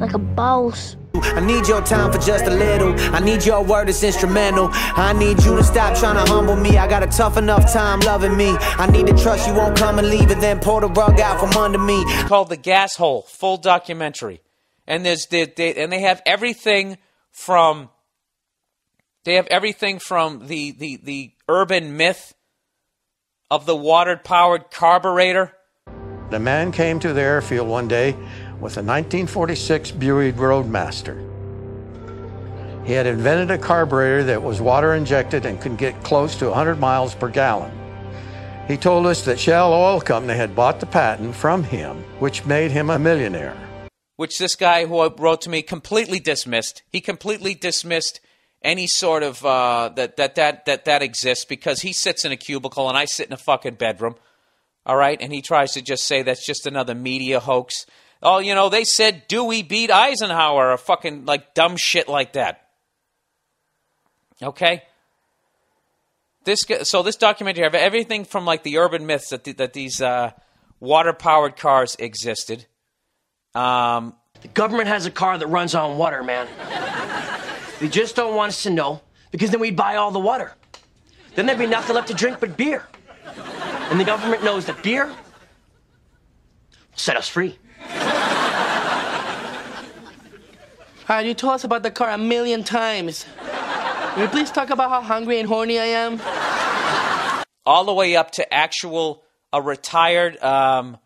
like a boss. I need your time for just a little. I need your word as instrumental. I need you to stop trying to humble me. I got a tough enough time loving me. I need to trust you won't come and leave it, then pull the rug out from under me. It's called The Gas Hole, full documentary. And there's they, they, and they have everything from they have everything from the, the, the urban myth of the water powered carburetor. The man came to the airfield one day with a 1946 Buick Roadmaster. He had invented a carburetor that was water injected and could get close to 100 miles per gallon. He told us that Shell Oil Company had bought the patent from him, which made him a millionaire. Which this guy who wrote to me completely dismissed. He completely dismissed any sort of uh, that, that that that that exists because he sits in a cubicle and I sit in a fucking bedroom. All right, and he tries to just say that's just another media hoax. Oh, you know, they said Dewey beat Eisenhower or fucking like dumb shit like that. Okay? This so this documentary have everything from like the urban myths that the, that these uh, water powered cars existed. Um, the government has a car that runs on water, man. they just don't want us to know because then we'd buy all the water. Then there'd be nothing left to drink but beer. And the government knows that beer will set us free. Hi, you told us about the car a million times. Will you please talk about how hungry and horny I am? All the way up to actual a retired um,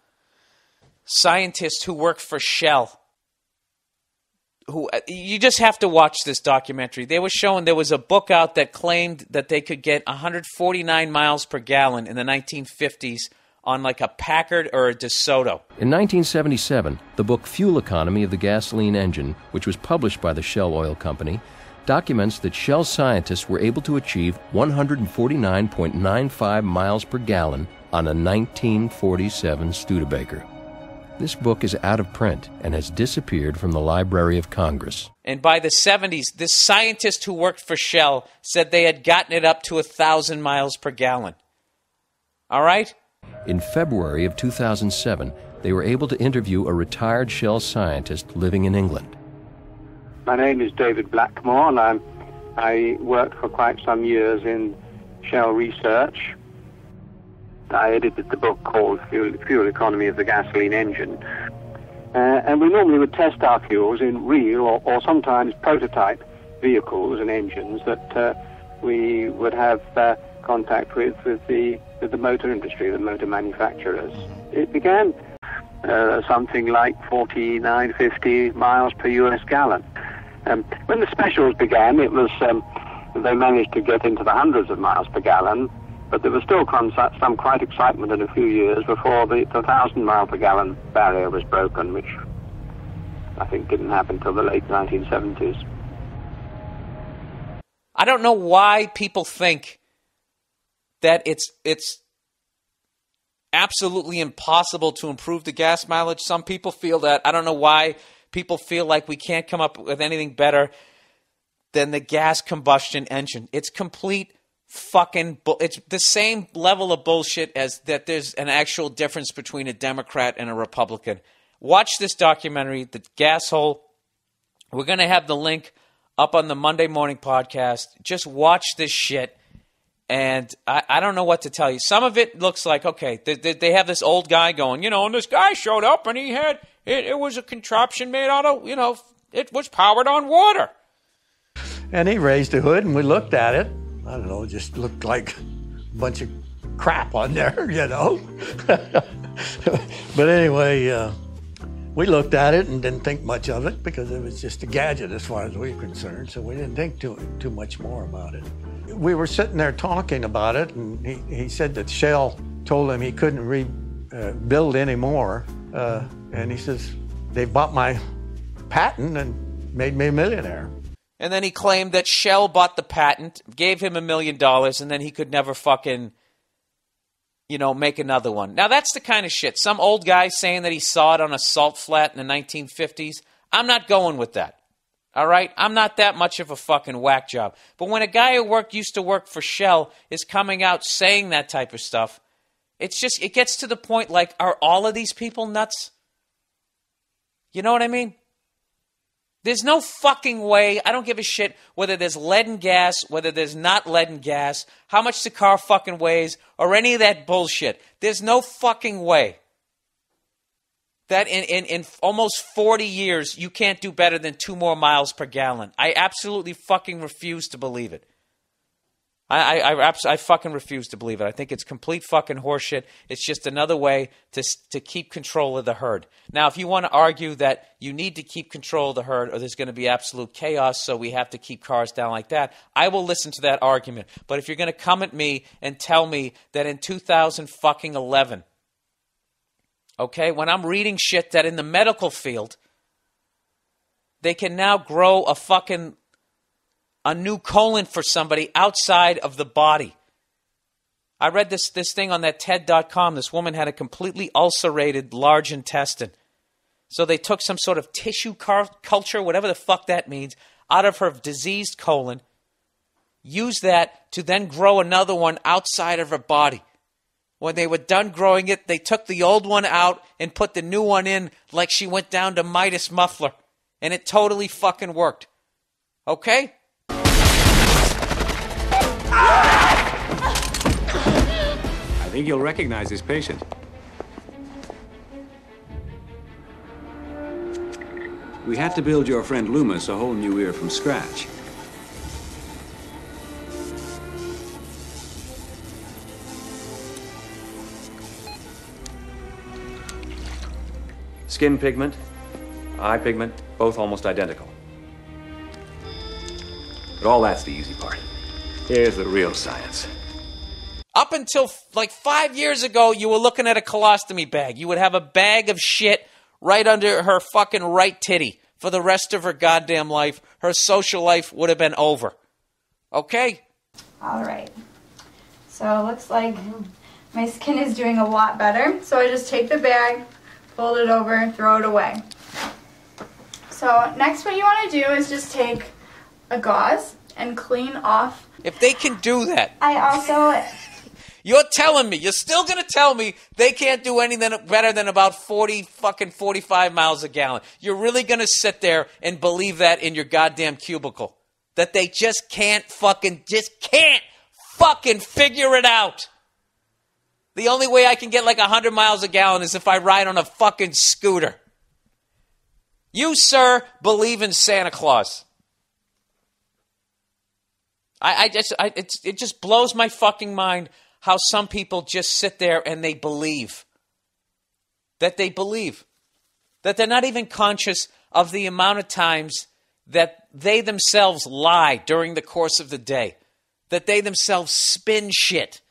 scientist who worked for Shell. Who you just have to watch this documentary. They were showing there was a book out that claimed that they could get 149 miles per gallon in the 1950s on like a Packard or a DeSoto. In 1977, the book Fuel Economy of the Gasoline Engine, which was published by the Shell Oil Company, documents that Shell scientists were able to achieve 149.95 miles per gallon on a 1947 Studebaker. This book is out of print and has disappeared from the Library of Congress. And by the 70s, this scientist who worked for Shell said they had gotten it up to a 1,000 miles per gallon. All right? In February of 2007, they were able to interview a retired Shell scientist living in England. My name is David Blackmore, and I'm, I worked for quite some years in Shell Research. I edited the book called Fuel, Fuel Economy of the Gasoline Engine. Uh, and we normally would test our fuels in real or, or sometimes prototype vehicles and engines that uh, we would have uh, contact with with the the motor industry, the motor manufacturers. It began uh, something like 49, 50 miles per US gallon. Um, when the specials began, it was um, they managed to get into the hundreds of miles per gallon, but there was still some quite excitement in a few years before the, the thousand mile per gallon barrier was broken, which I think didn't happen until the late 1970s. I don't know why people think that it's it's absolutely impossible to improve the gas mileage. Some people feel that. I don't know why people feel like we can't come up with anything better than the gas combustion engine. It's complete fucking bu- it's the same level of bullshit as that there's an actual difference between a Democrat and a Republican. Watch this documentary, The Gas Hole. We're going to have the link up on the Monday morning podcast. Just watch this shit and I, I, don't know what to tell you. Some of it looks like okay. They, they, they, have this old guy going, you know, and this guy showed up and he had it, it was a contraption made out of, you know, it was powered on water. And he raised the hood and we looked at it. I don't know, it just looked like a bunch of crap on there, you know. but anyway, uh, we looked at it and didn't think much of it because it was just a gadget as far as we were concerned. So we didn't think too too much more about it we were sitting there talking about it, and he, he said that Shell told him he couldn't rebuild uh, anymore. Uh, and he says, they bought my patent and made me a millionaire. And then he claimed that Shell bought the patent, gave him a million dollars, and then he could never fucking, you know, make another one. Now, that's the kind of shit. Some old guy saying that he saw it on a salt flat in the 1950s. I'm not going with that. All right, I'm not that much of a fucking whack job. But when a guy who worked used to work for Shell is coming out saying that type of stuff, it's just it gets to the point like are all of these people nuts? You know what I mean? There's no fucking way. I don't give a shit whether there's lead and gas, whether there's not lead and gas, how much the car fucking weighs, or any of that bullshit. There's no fucking way that in, in, in almost 40 years you can't do better than two more miles per gallon. I absolutely fucking refuse to believe it. I, I, I, I fucking refuse to believe it. I think it's complete fucking horseshit. It's just another way to, to keep control of the herd. Now, if you want to argue that you need to keep control of the herd or there's going to be absolute chaos, so we have to keep cars down like that, I will listen to that argument. But if you're going to come at me and tell me that in 2011, okay, when I'm reading shit that in the medical field, they can now grow a fucking a new colon for somebody outside of the body. I read this this thing on that TED.com. This woman had a completely ulcerated large intestine. So they took some sort of tissue car- culture, whatever the fuck that means, out of her diseased colon, used that to then grow another one outside of her body. When they were done growing it, they took the old one out and put the new one in like she went down to Midas Muffler. And it totally fucking worked. Okay? I think you'll recognize this patient. We had to build your friend Loomis a whole new ear from scratch. Skin pigment, eye pigment, both almost identical. But all that's the easy part. Here's the real science. Up until like five years ago, you were looking at a colostomy bag. You would have a bag of shit right under her fucking right titty for the rest of her goddamn life. Her social life would have been over. Okay? All right. So it looks like my skin is doing a lot better. So I just take the bag, fold it over, and throw it away. So next what you want to do is just take a gauze and clean off. If they can do that, I also you're telling me, you're still going to tell me they can't do anything better than about 40 fucking 45 miles a gallon. You're really going to sit there and believe that in your goddamn cubicle. That they just can't fucking, just can't fucking figure it out. The only way I can get like 100 miles a gallon is if I ride on a fucking scooter. You, sir, believe in Santa Claus. I, I just, I, it just blows my fucking mind how some people just sit there and they believe that they believe that they're not even conscious of the amount of times that they themselves lie during the course of the day, that they themselves spin shit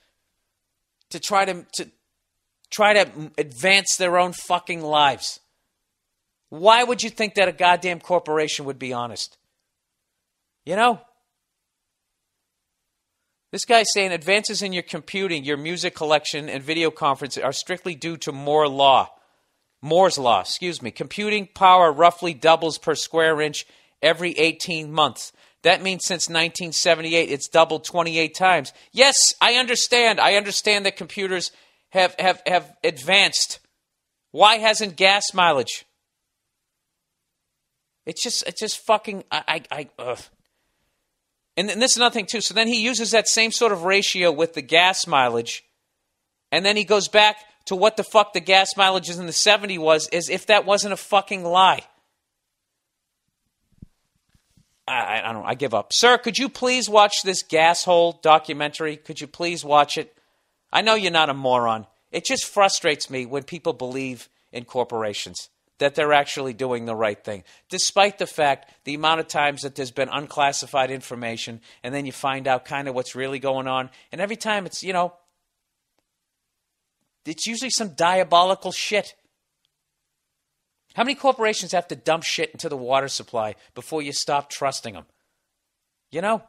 to try to, to try to advance their own fucking lives. Why would you think that a goddamn corporation would be honest? You know? This guy's saying advances in your computing, your music collection, and video conference are strictly due to Moore law. Moore's law, excuse me. Computing power roughly doubles per square inch every 18 months. That means since 1978, it's doubled 28 times. Yes, I understand. I understand that computers have, have, have advanced. Why hasn't gas mileage? It's just, it's just fucking, I, I, I ugh. And, and this is another thing too. So then he uses that same sort of ratio with the gas mileage, and then he goes back to what the fuck the gas mileage is in the 70 was, as if that wasn't a fucking lie. I, I don't. I give up. Sir, could you please watch this gas hole documentary? Could you please watch it? I know you're not a moron. It just frustrates me when people believe in corporations that they're actually doing the right thing, despite the fact the amount of times that there's been unclassified information and then you find out kind of what's really going on. And every time it's, you know, it's usually some diabolical shit. How many corporations have to dump shit into the water supply before you stop trusting them? You know?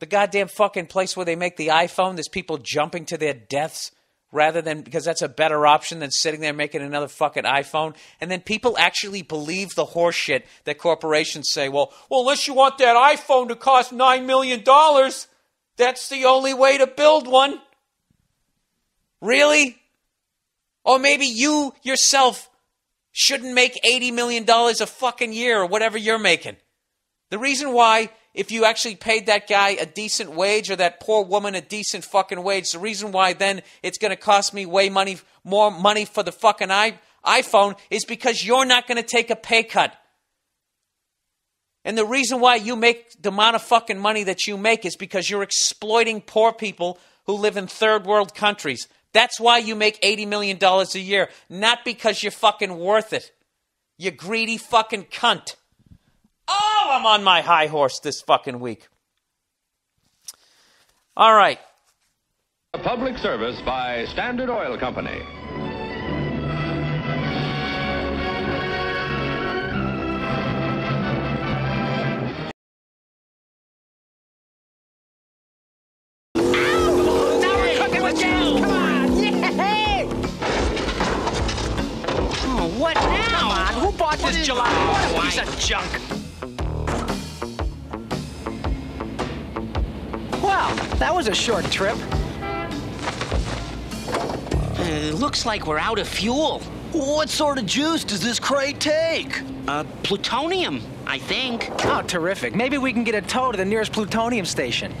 The goddamn fucking place where they make the iPhone, there's people jumping to their deaths rather than because that's a better option than sitting there making another fucking iPhone. And then people actually believe the horseshit that corporations say, well, well, unless you want that iPhone to cost $9 million, that's the only way to build one. Really? Or maybe you yourself shouldn't make $80 million a fucking year or whatever you're making. The reason why, if you actually paid that guy a decent wage or that poor woman a decent fucking wage, the reason why then it's going to cost me way money, more money for the fucking I, iPhone is because you're not going to take a pay cut. And the reason why you make the amount of fucking money that you make is because you're exploiting poor people who live in third world countries. That's why you make $80 million a year, not because you're fucking worth it. You greedy fucking cunt. Oh, I'm on my high horse this fucking week. All right. A public service by Standard Oil Company. Now we cooking with Joe. Come on. Yeah! Oh, what now? Come on, who bought this gelato? What a piece of junk. Well, that was a short trip. Uh, looks like we're out of fuel. What sort of juice does this crate take? Uh, plutonium, I think. Oh, terrific. Maybe we can get a tow to the nearest plutonium station.